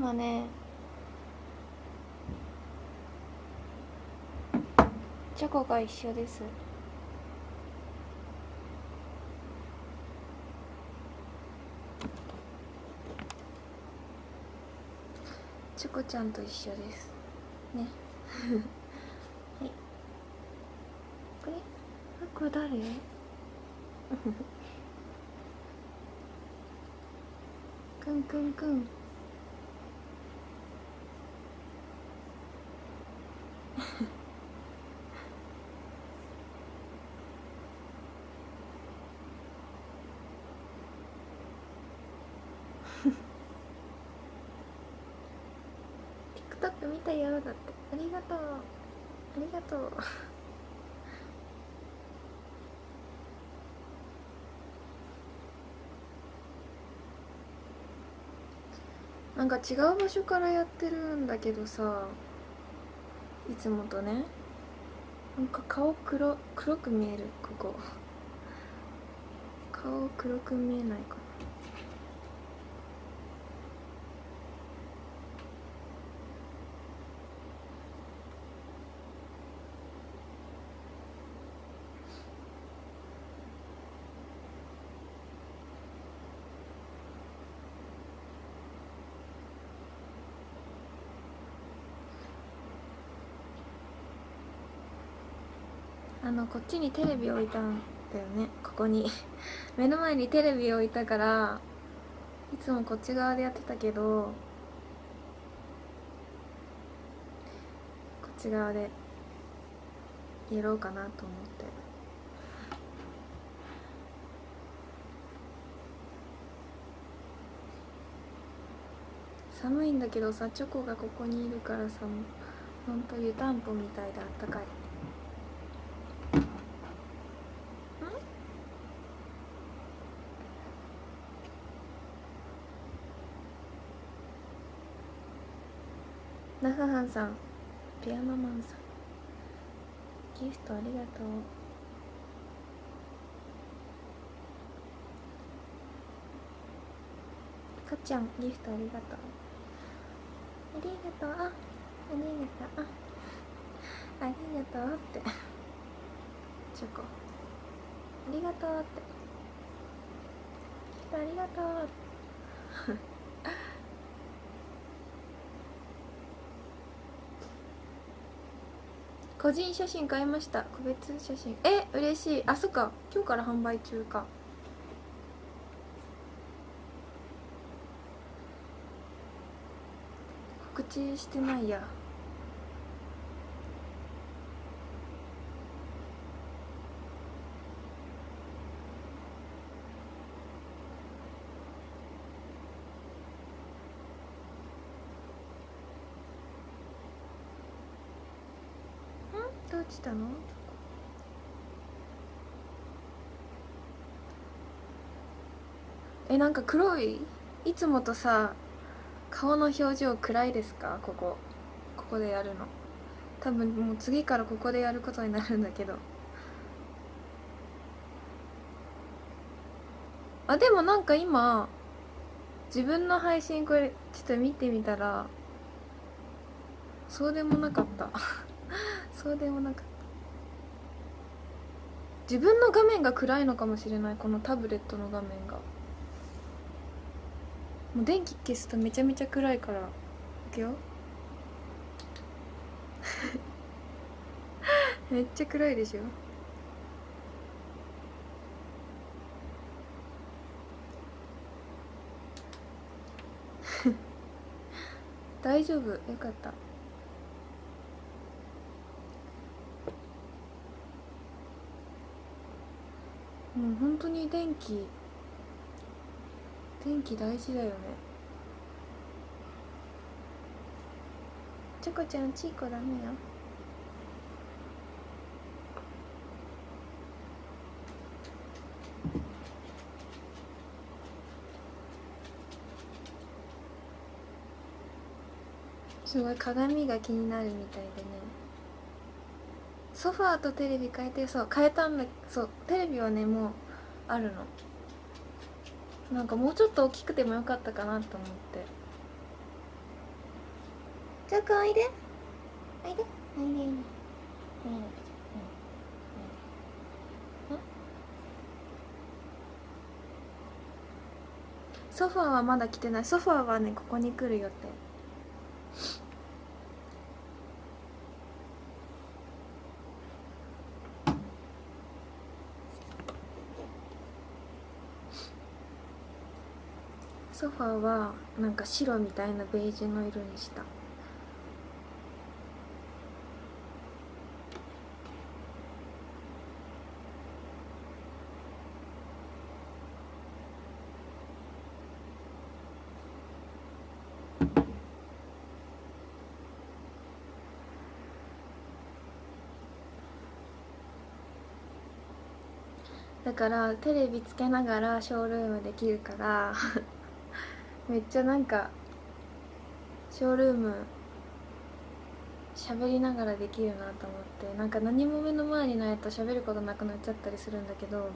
今ね。チョコが一緒です。チョコちゃんと一緒です。ね。はい。これ？あこれ誰？くんくんくん見たよだって。ありがとう。ありがとう。なんか違う場所からやってるんだけどさいつもとね。なんか顔黒黒く見えるここ。顔黒く見えないかな。あのこっちにテレビ置いたんだよね。ここに。目の前にテレビ置いたからいつもこっち側でやってたけどこっち側でやろうかなと思って。寒いんだけどさチョコがここにいるからさほんと湯たんぽみたいであったかい。さんピアノマンさん。ギフトありがとう。かっちゃんギフトありがとう。ありがとう。あありがとう。あありがとうって。チョコ。ありがとうって。ギフトありがとう。個人写真買いました。個別写真。え嬉しい。あそっか。今日から販売中か。告知してないや。んどうしたの？えなんか黒い？いつもとさ顔の表情暗いですか？ここ。ここでやるの。多分もう次からここでやることになるんだけど。あでもなんか今自分の配信これちょっと見てみたらそうでもなかった。そうでもなかった。自分の画面が暗いのかもしれないこのタブレットの画面が。もう電気消すとめちゃめちゃ暗いから。いくよ。めっちゃ暗いでしょ。大丈夫？よかった。もう本当に電気電気大事だよね。チョコちゃんチーコダメよ。すごい鏡が気になるみたいでね。ソファーとテレビ変えてそう変えたんだそうテレビはねもうあるの。なんかもうちょっと大きくてもよかったかなと思って。チョコおいで。おいで。おいで。おいで。おいで。ソファーはまだ来てない。ソファーはねここに来る予定ソファーはなんか白みたいなベージュの色にした。だからテレビつけながらショールームできるから めっちゃなんかショールーム喋りながらできるなと思ってなんか何も目の前にないと喋ることなくなっちゃったりするんだけど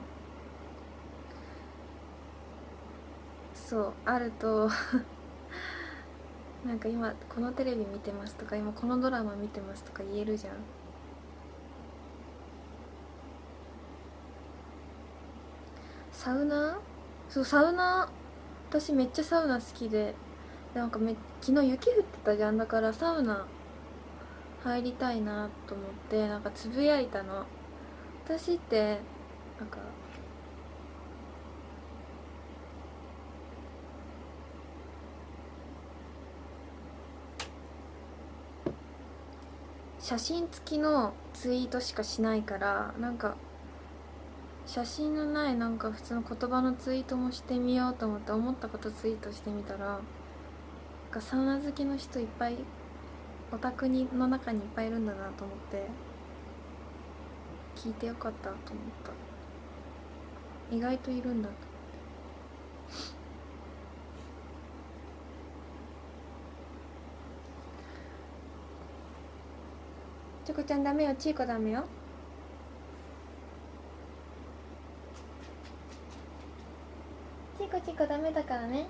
そうあると なんか今このテレビ見てますとか今このドラマ見てますとか言えるじゃん。サウナそうサウナ私めっちゃサウナ好きでなんかめ昨日雪降ってたじゃん。だからサウナ入りたいなと思ってなんかつぶやいたの。私ってなんか写真付きのツイートしかしないからなんか写真のないなんか普通の言葉のツイートもしてみようと思って思ったことツイートしてみたらなんかサウナ好きの人いっぱいオタクにの中にいっぱいいるんだなと思って聞いてよかったと思った。意外といるんだとチョコちゃんダメよ。チーコダメよ。チーコダメだからね。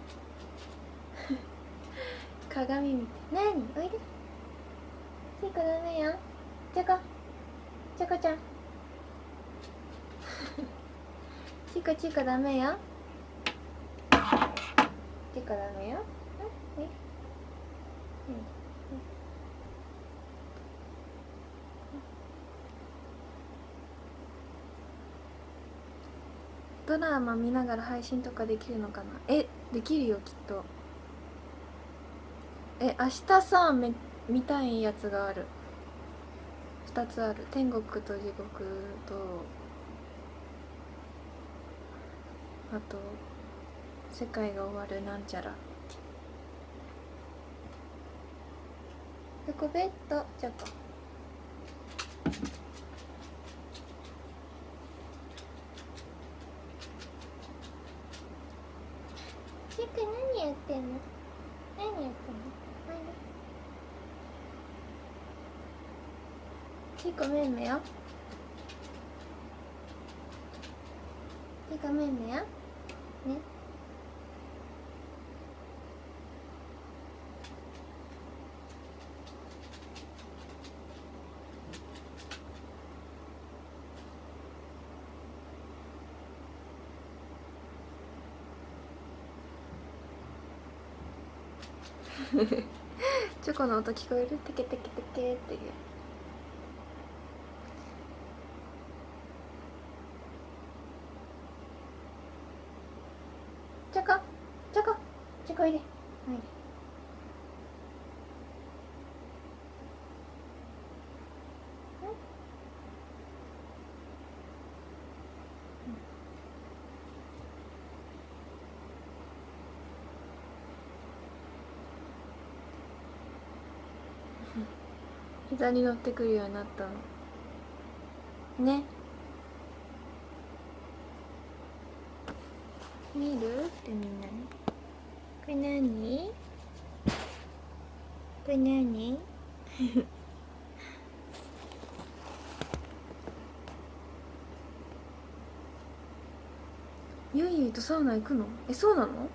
鏡見て。なにおいで。チーコダメよチョコ。チョコちゃん。チーコチコダメよチーコダメよ。うんうんドラマ見ながら配信とかできるのかな？えできるよきっと。え明日さめ見たいやつがある。2つある。天国と地獄とあと世界が終わるなんちゃら。チョコベットチョコチーク何やってんの何やってんのはいチーコめんめよチーコめんめよねチョコの音聞こえる？テケテケテケっていうチョコチョコチョコ入れはい膝に乗ってくるようになったの。ね。見る？ってみんなに。これ何？これ何？ゆいゆいとサウナ行くの？えそうなの？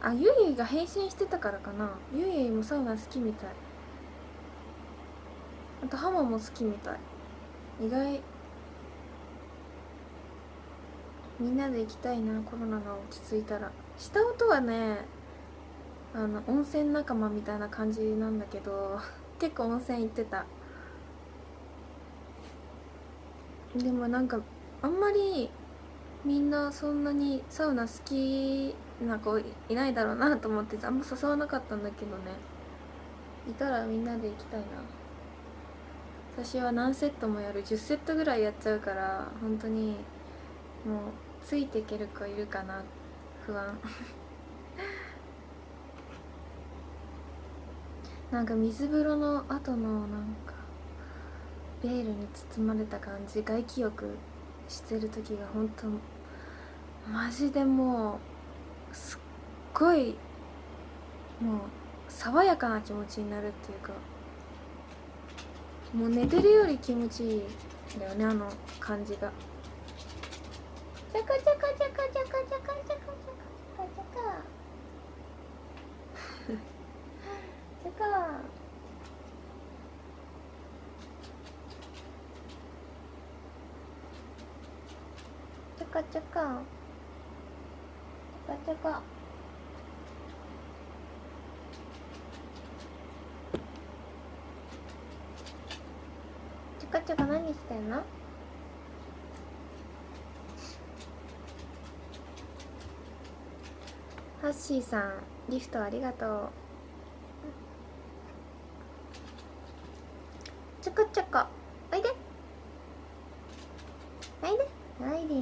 あゆいゆいが変身してたからかな。ゆいゆいもサウナ好きみたい。あとハマも好きみたい。意外。みんなで行きたいなコロナが落ち着いたら。下音はねあの温泉仲間みたいな感じなんだけど 結構温泉行ってた。でもなんかあんまりみんなそんなにサウナ好きな子いないだろうなと思ってあんま誘わなかったんだけどね。いたらみんなで行きたいな。私は何セットもやる。10セットぐらいやっちゃうから本当にもうついていける子いるかな。不安。なんか水風呂の後のなんかベールに包まれた感じ外気浴してる時が本当マジでもうすっごいもう爽やかな気持ちになるっていうか。もう寝てるより気持ちいいんだよねあの感じが。チャカチャカチャカチャカチャカチャカチャカチャカチャカチャカチャカチャカチャカチャカチャカチャカ何してんの？ハッシーさんギフトありがとう。チョコチョコおいで。おいで。おいで。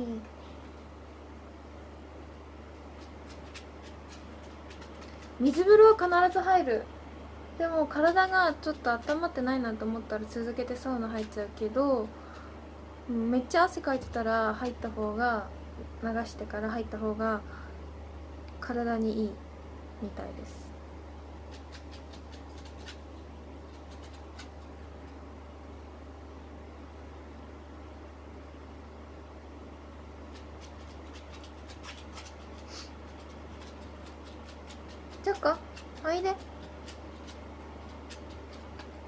水風呂は必ず入る。でも体がちょっと温まってないなと思ったら続けてサウナ入っちゃうけどめっちゃ汗かいてたら入った方が流してから入った方が体にいいみたいですチョコおいで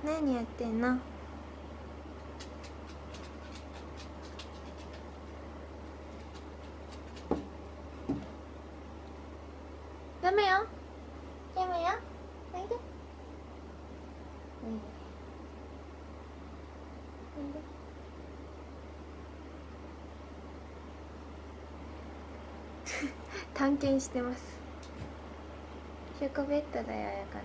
何やってんのダメよダメよおいでおいでおいで探検してます。ショコベッドだよやかの。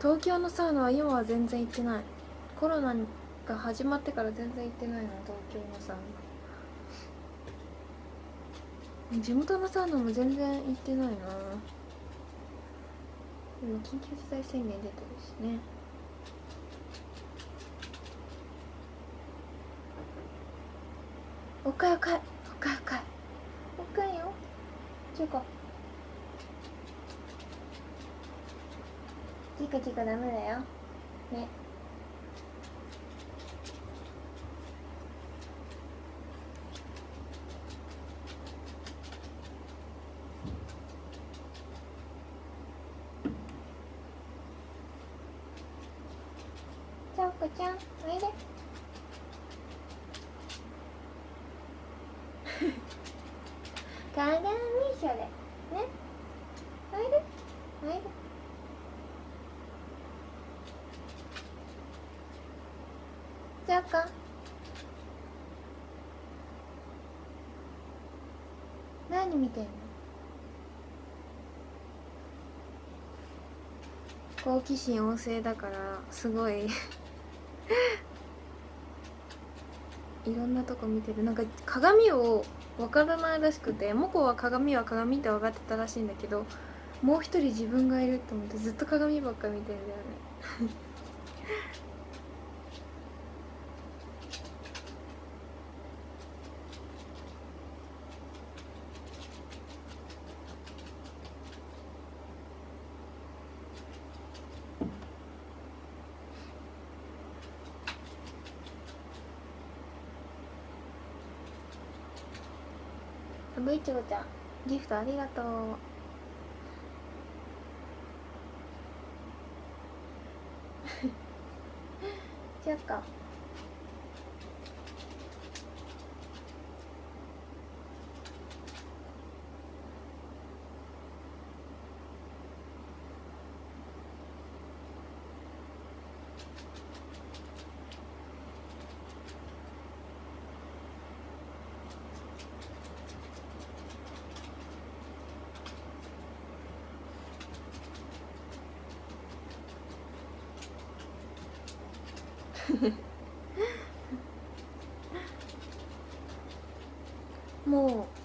東京のサウナは今は全然行ってない。コロナが始まってから全然行ってないの東京のサウナ。地元のサウナも全然行ってないな。でも緊急事態宣言出てるしね。おかいおかいおかいおかいおかいよ。チョコチカチカダメだよ。ねチョコちゃんおいで鏡それねおいでおいでチョコ何見てんの？好奇心旺盛だからすごい。いろんなとこ見てる。なんか鏡を分からないらしくてモコは鏡は鏡って分かってたらしいんだけどもう一人自分がいると思ってずっと鏡ばっか見てるんだよね。ちごちゃんギフトありがとう。違うか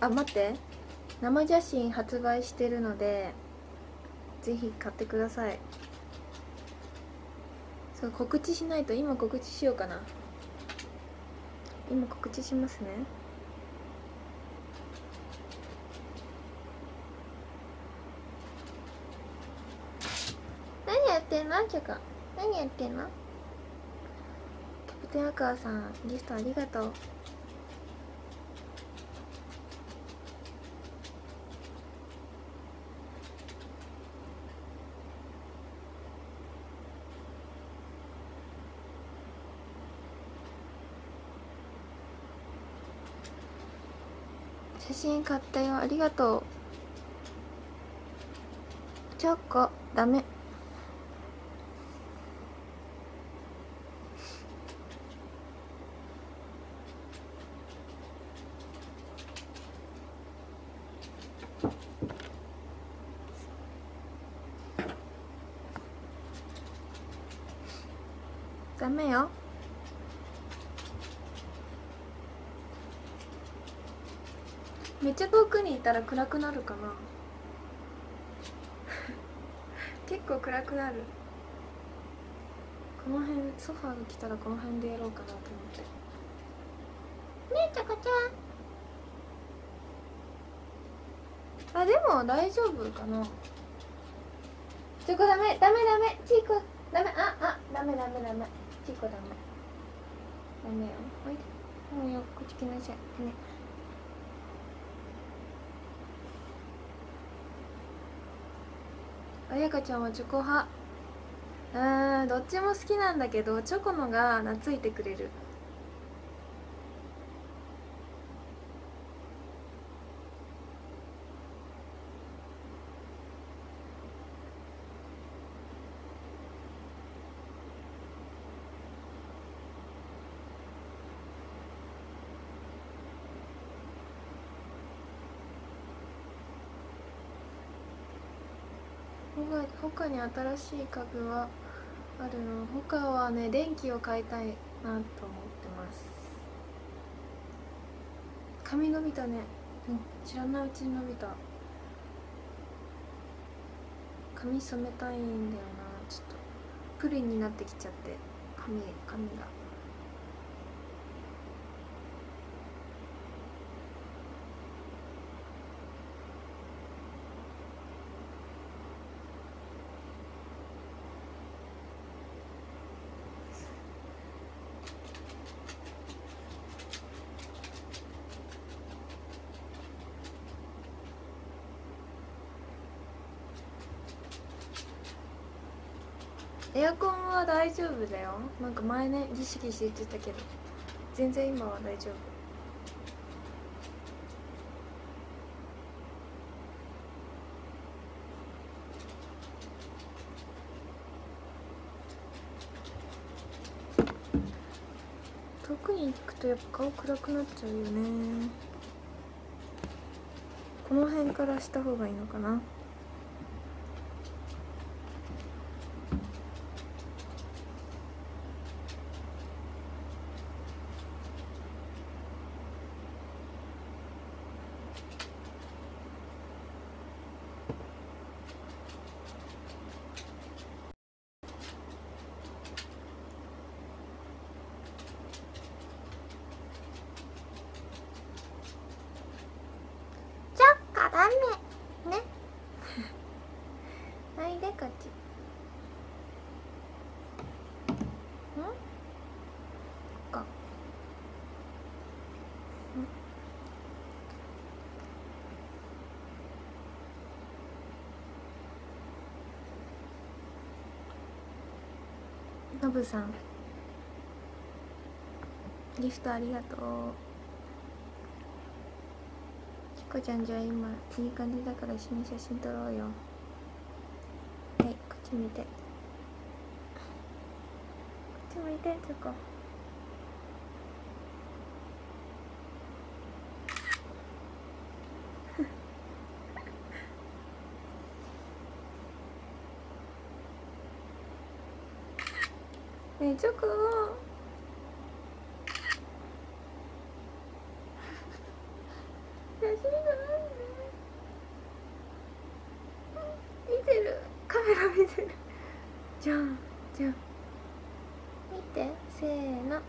あ待って。生写真発売してるのでぜひ買ってください。そう告知しないと今告知しようかな。今告知しますね。何やってんの？チョコ何やってんの？キャプテンアクアさんギフトありがとう。真買ったよ。ありがとう。チョコダメダメよめっちゃ遠くにいたら暗くなるかな？結構暗くなる。この辺ソファーが来たらこの辺でやろうかなと思って。ねえちゃこちゃんあでも大丈夫かな。チョコダメダメダメ。チーコダメ。ああダメダメダメ。チーコダメ。ダメよ。おいで。もうよこっち来なさい。ねあやかちゃんはチョコ派。うーんどっちも好きなんだけどチョコのが懐いてくれる。他に新しい家具はあるの？他はね電気を買いたいなと思ってます。髪伸びたね、うん、知らないうちに伸びた。髪染めたいんだよな。ちょっとプリンになってきちゃって髪髪がエアコンは大丈夫だよ。なんか前ねギシギシ言ってたけど。全然今は大丈夫。遠くに行くとやっぱ顔暗くなっちゃうよね。この辺からした方がいいのかなチョコダメねのぶさん。ギフトありがとう。ちこちゃんじゃあ今いい感じだから一緒に写真撮ろうよ。はいこっち見て。こっち向いてチョコ。ね。えチョコ写真がないね見て。るカメラ見て。るじゃんじゃん見て。せーのか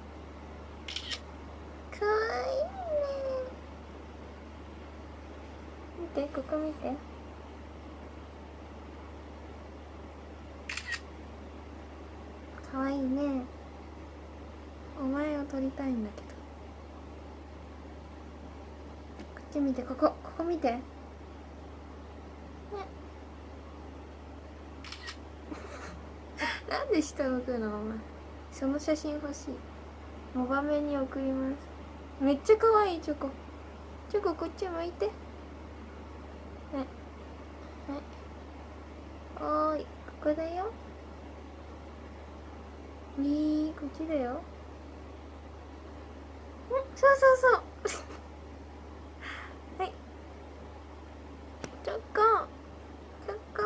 わいいね見て。ここ見てかわいいねお前を撮りたいんだけど。こっち見てここここ見て。ね。なんで下向くの？お前。その写真欲しい。モバメに送ります。めっちゃ可愛いチョコ。チョコこっち向いてねねおーいここだよにーこっちだよんそうそうそう。はい。チョコ。チョコ。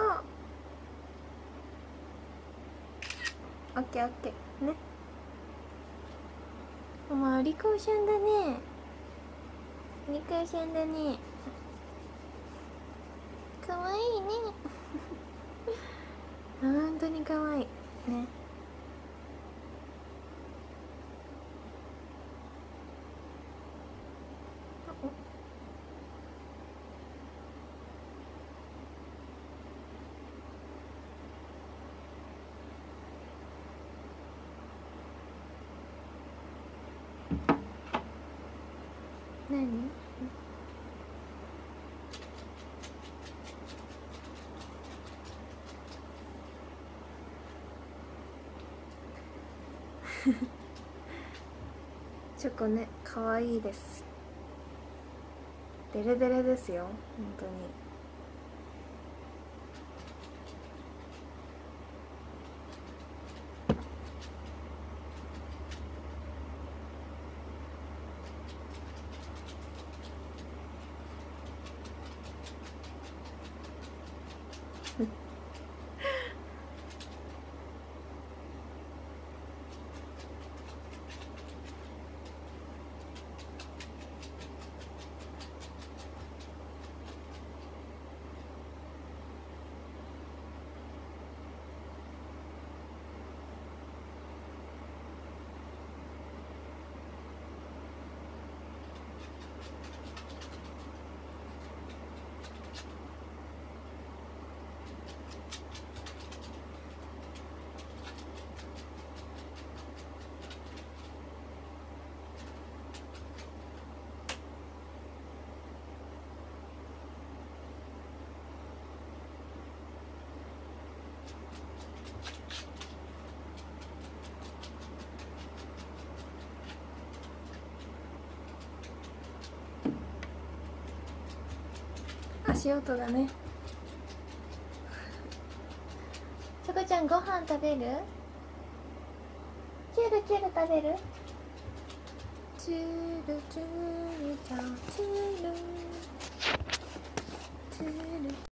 オッケーオッケー。ね。お前お利口さんだね。お利口さんだね。かわいいね。本当にかわいい。ね何チョコね可愛いです。デレデレですよ本当に。足音がね。チョコちゃんご飯食べる？チュルチュル食べる？チュルチュルちゃんチュル。チュル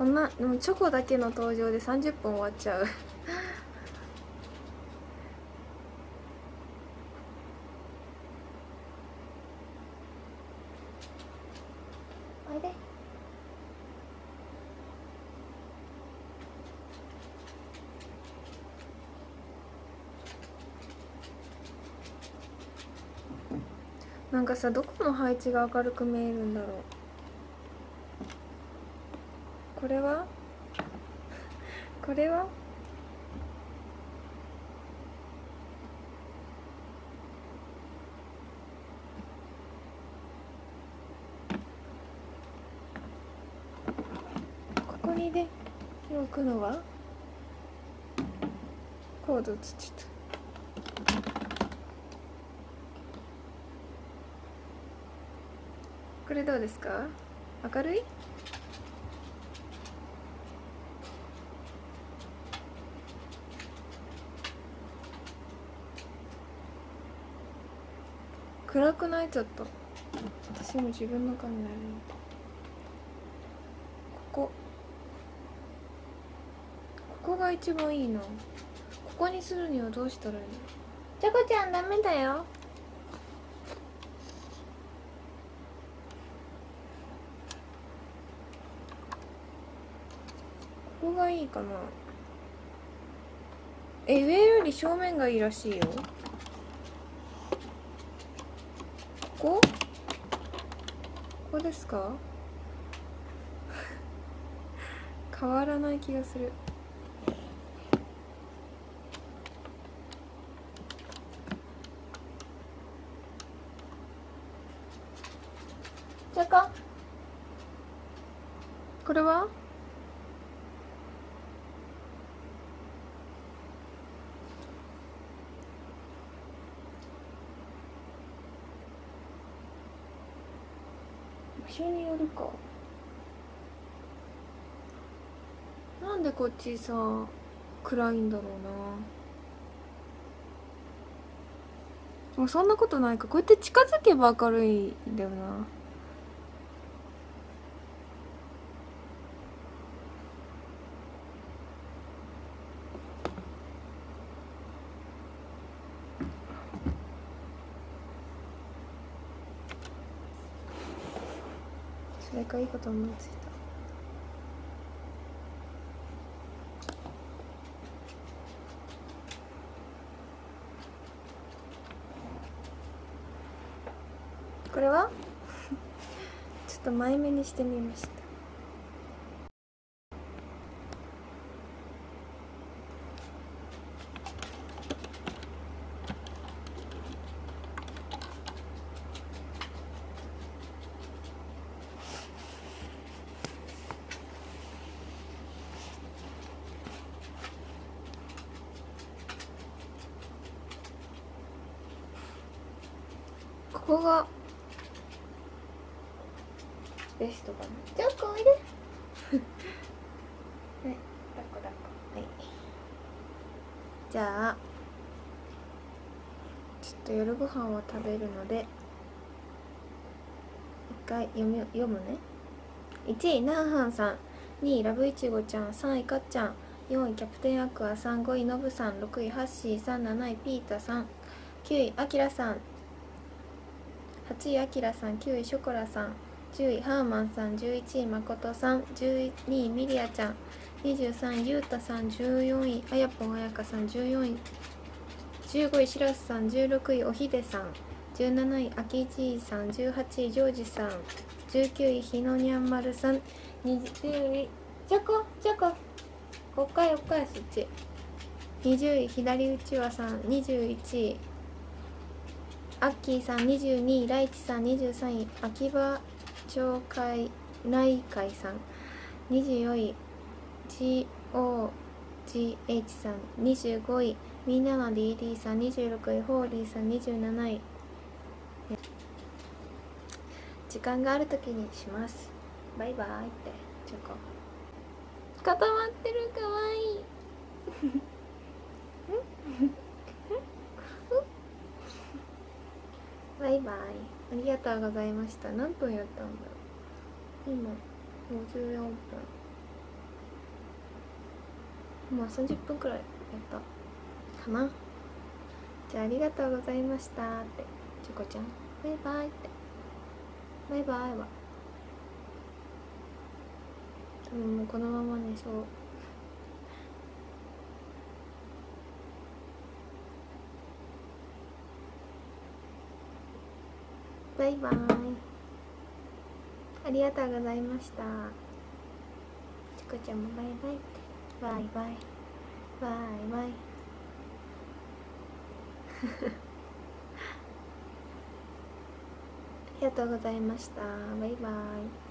こんなでもチョコだけの登場で30分終わっちゃう。おいで。なんかさどこの配置が明るく見えるんだろう。れは？これは？ここにね置くのは？コードつちたこれどうですか？明るい？暗くないちょっと。私も自分のカメラにここ。ここが一番いいな。ここにするにはどうしたらいいの？ちゃこちゃんダメだよ。ここがいいかな。え上より正面がいいらしいよここここですか？変わらない気がする。じゃかこれは場所によるか。なんでこっちさ暗いんだろうな。もうそんなことないか。こうやって近づけば明るいんだよな。かいいこと思いついた。これは？ちょっと前目にしてみましたここがベストかなじゃあこおいではい抱っこ抱っこはいじゃあちょっと夜ご飯を食べるので一回読むね。1位ナーハンさん。2位ラブイチゴちゃん。3位かっちゃん。4位キャプテンアクアさん。5位ノブさん。6位ハッシーさん。7位ピータさん。9位アキラさん。8位あきらさん。9位ショコラさん。10位ハーマンさん。11位まことさん。12位ミリアちゃん。23位ゆうたさん。14位あやぽんあやかさん。14位15位しらすさん。16位おひでさん。17位あきじいさん。18位ジョージさん。19位ひのにゃんまるさん。20位じゃこじゃこ。おかいおっかいそっち。20位左うちわさん。21位アッキーさん。22位ライチさん。23位秋葉町会内会さん。24位 GOGH さん。25位みんなの DD さん。26位ホーリーさん。27位時間がある時にします。バイバイって。チョコ。固まってる。かわいい。バイバイありがとうございました何分やったんだろう今54分まあ30分くらいやったかなじゃあありがとうございましたってチョコちゃんバイバイってバイバイは。多分もうこのまま寝そう。バイバイ。ありがとうございました。チコちゃんもバイバイって。バイバイ。バイバイ。ありがとうございました。バイバイ。